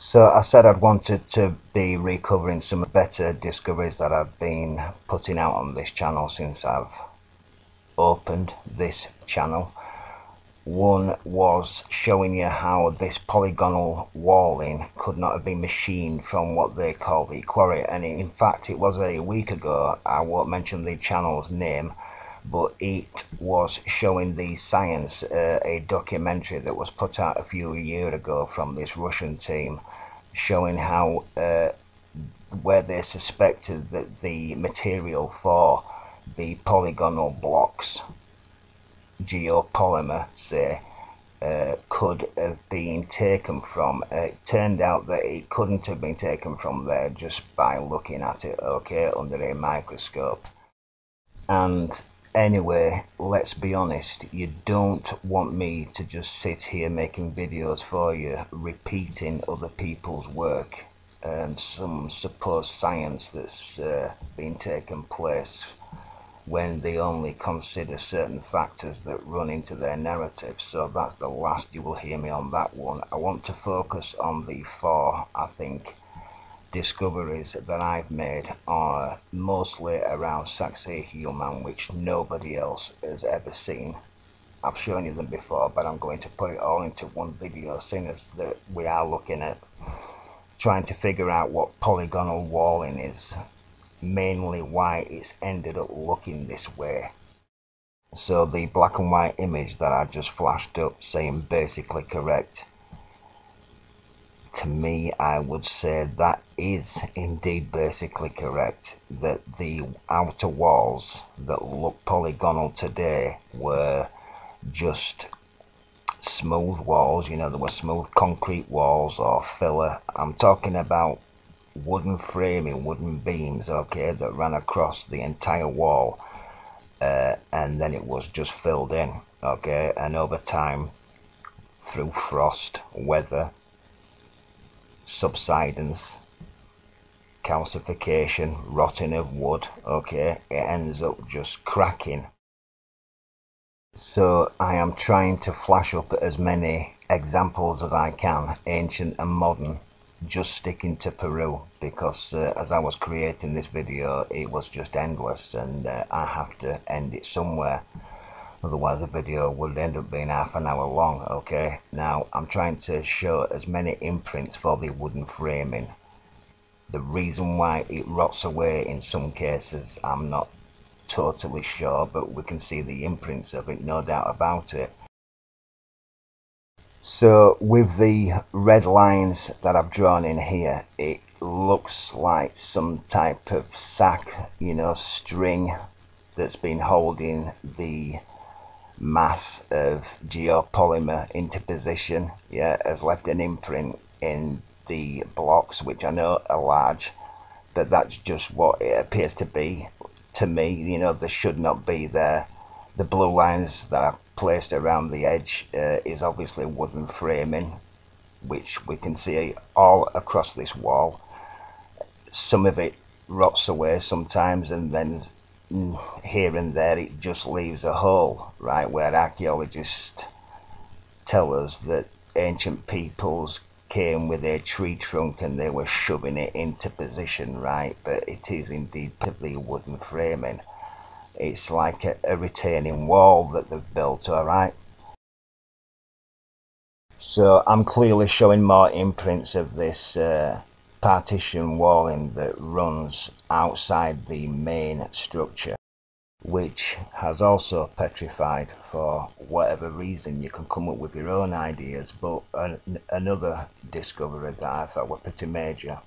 So I said I'd wanted to be recovering some better discoveries that I've been putting out on this channel since I've opened this channel. One was showing you how this polygonal walling could not have been machined from what they call the quarry and in fact it was a week ago, I won't mention the channel's name, but it was showing the science, uh, a documentary that was put out a few years ago from this Russian team, showing how uh, where they suspected that the material for the polygonal blocks, geopolymer, say, uh, could have been taken from. It turned out that it couldn't have been taken from there just by looking at it, okay, under a microscope. And Anyway, let's be honest, you don't want me to just sit here making videos for you, repeating other people's work and some supposed science that's uh, been taking place when they only consider certain factors that run into their narrative. So that's the last you will hear me on that one. I want to focus on the four, I think, discoveries that I've made are mostly around Sacsayhuaman, which nobody else has ever seen. I've shown you them before, but I'm going to put it all into one video, seeing as that we are looking at trying to figure out what polygonal walling is, mainly why it's ended up looking this way. So the black and white image that I just flashed up saying basically correct to me, I would say that is indeed basically correct. That the outer walls that look polygonal today were just smooth walls, you know, there were smooth concrete walls or filler. I'm talking about wooden framing, wooden beams, okay, that ran across the entire wall. Uh, and then it was just filled in, okay, and over time, through frost, weather, subsidence, calcification, rotting of wood, okay, it ends up just cracking. So I am trying to flash up as many examples as I can, ancient and modern, just sticking to Peru because uh, as I was creating this video it was just endless and uh, I have to end it somewhere otherwise the video would end up being half an hour long okay? Now I'm trying to show as many imprints for the wooden framing. The reason why it rots away in some cases I'm not totally sure but we can see the imprints of it no doubt about it. So with the red lines that I've drawn in here it looks like some type of sack you know string that's been holding the mass of geopolymer interposition yeah has left an imprint in the blocks which I know are large but that's just what it appears to be. To me you know there should not be there. The blue lines that I've placed around the edge uh, is obviously wooden framing which we can see all across this wall. Some of it rots away sometimes and then here and there it just leaves a hole, right, where archaeologists tell us that ancient peoples came with a tree trunk and they were shoving it into position, right, but it is indeed the wooden framing. It's like a, a retaining wall that they've built, alright? So I'm clearly showing more imprints of this uh, partition walling that runs outside the main structure which has also petrified for whatever reason. You can come up with your own ideas but an, another discovery that I thought were pretty major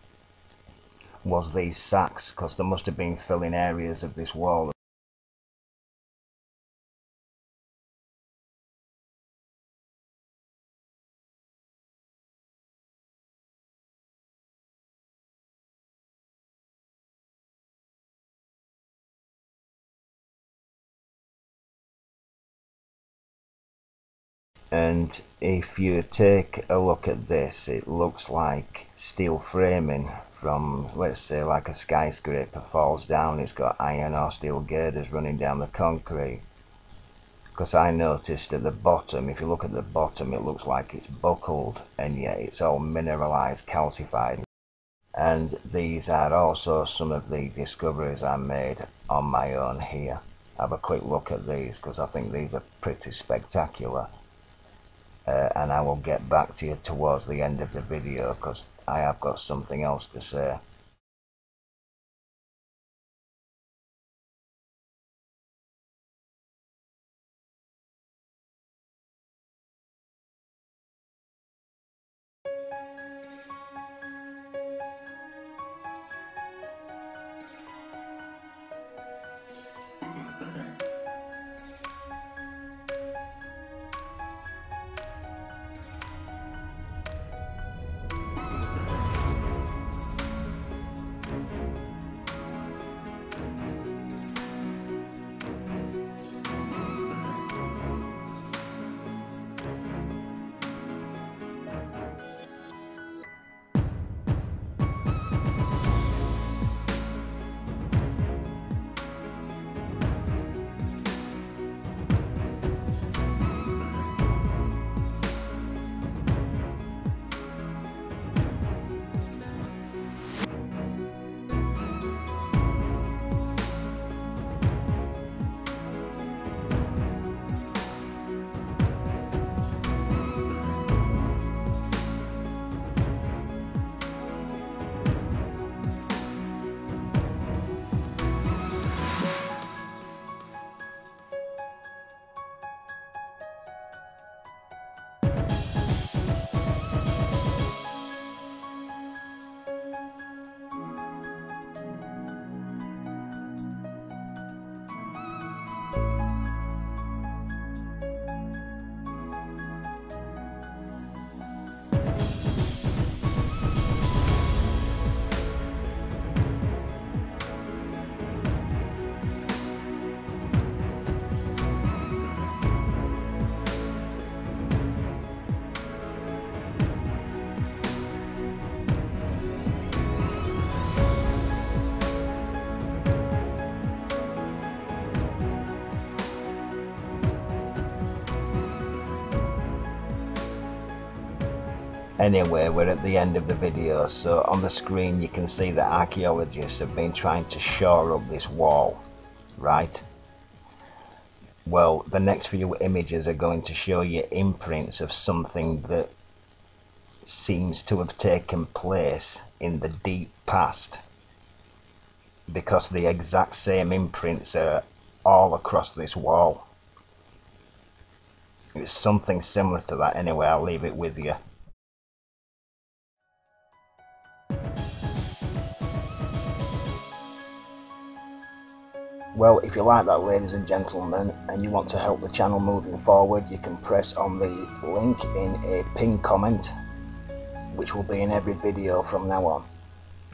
was these sacks because there must have been filling areas of this wall and if you take a look at this it looks like steel framing from let's say like a skyscraper falls down it's got iron or steel girders running down the concrete because I noticed at the bottom, if you look at the bottom, it looks like it's buckled and yet it's all mineralized, calcified. And these are also some of the discoveries I made on my own here. Have a quick look at these because I think these are pretty spectacular. Uh, and I will get back to you towards the end of the video because I have got something else to say. Anyway, we're at the end of the video, so on the screen you can see that archaeologists have been trying to shore up this wall, right? Well, the next few images are going to show you imprints of something that seems to have taken place in the deep past because the exact same imprints are all across this wall. It's something similar to that anyway, I'll leave it with you. Well, if you like that, ladies and gentlemen, and you want to help the channel moving forward, you can press on the link in a pinned comment, which will be in every video from now on.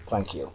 Thank you.